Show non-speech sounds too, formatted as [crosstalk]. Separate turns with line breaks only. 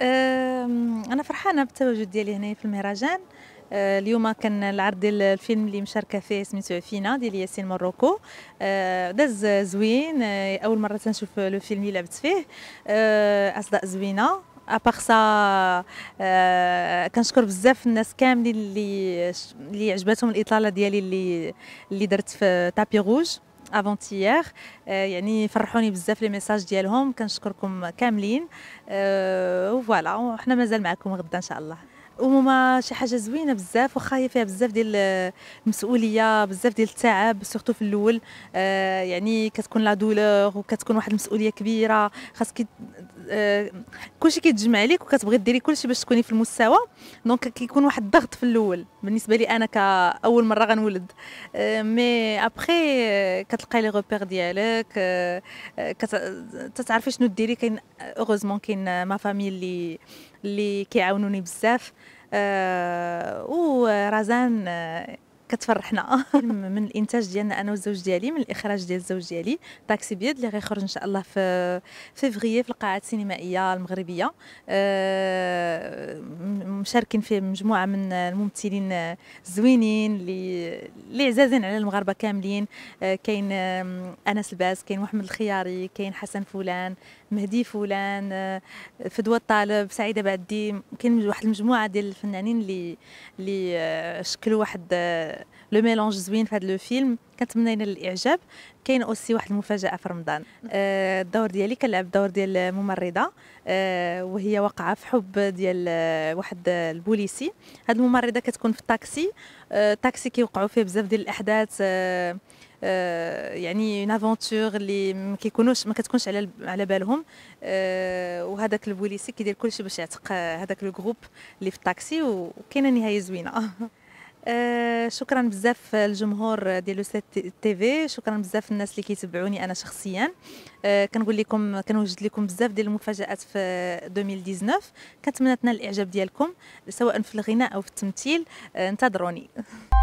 آمم، أنا فرحانة بالتواجد ديالي هنايا في المهرجان، آآ اليوم كان العرض ديال الفيلم اللي مشاركة فيه سميتو عفينة ديال ياسين مروكو، آآ داز زوين، آه، أول مرة تنشوف le film اللي لعبت فيه، أصداء زوينة، à سا آآ كنشكر بزاف الناس كاملين اللي اللي عجباتهم الإطلالة ديالي اللي اللي درت في tapis rouge. Avant hier يعني فرحوني بزاف les messages ديالهم. كنشكركم كاملين. آآ و voilà وحنا مازال معاكم غدا إن شاء الله. وهما شي حاجة زوينة بزاف واخا فيها بزاف ديال المسؤولية بزاف ديال التعب surtout في الأول. آآ يعني كتكون la douleur وكتكون واحد المسؤولية كبيرة. خاصك آآ كلشي كيتجمع عليك وكتبغي ديري كلشي باش تكوني في المستوى. donc كيكون واحد الضغط في الأول. بالنسبة لي أنا كأول مرة غنولد. آآ mais après كتلقاي les repères ديالك. كت تتعرفي شنو ديري. كاين heureusement كاين ma famille اللي اللي كيعاونوني بزاف. آه ورزان كتفرحنا. [laughs] من الإنتاج ديالنا أنا والزوج ديالي من الإخراج ديال الزوج ديالي طاكسي بيض اللي غيخرج إن شاء الله في فيفري في القاعات السينمائية المغربية. آه مشاركين فيه مجموعة من الممثلين الزوينين اللي اللي عزازين على المغاربة كاملين. آه كاين أنس الباز كاين محمد الخياري كاين حسن فلان. مهدي فلان آه فدوى الطالب سعيدة باعدي كاين واحد المجموعة ديال الفنانين اللي اللي آه شكلوا واحد آه le mélange زوين في هذا le film. كنتمنى الإعجاب. كاين aussi واحد المفاجأة في رمضان. الدور ديالي كنلعب الدور ديال ممرضه وهي واقعة في حب ديال واحد البوليسي. هاد الممرضة كتكون في الطاكسي. الطاكسي كيوقعوا فيه بزاف ديال الأحداث. يعني une aventure اللي ما كيكونوش ما كتكونش على على بالهم. آه وهذاك البوليسي كيدير كلشي باش يعتق هذاك le groupe اللي في الطاكسي وكاينة نهاية زوينة. [laughs] آه شكرا بزاف الجمهور ديال le TV شكرا بزاف الناس اللي كيتبعوني أنا شخصيا. آه كنقول لكم كنوجد لكم بزاف ديال المفاجآت في 2019 كنتمنى تنال الإعجاب ديالكم سواء في الغناء أو في التمثيل. آه انتظروني. [laughs]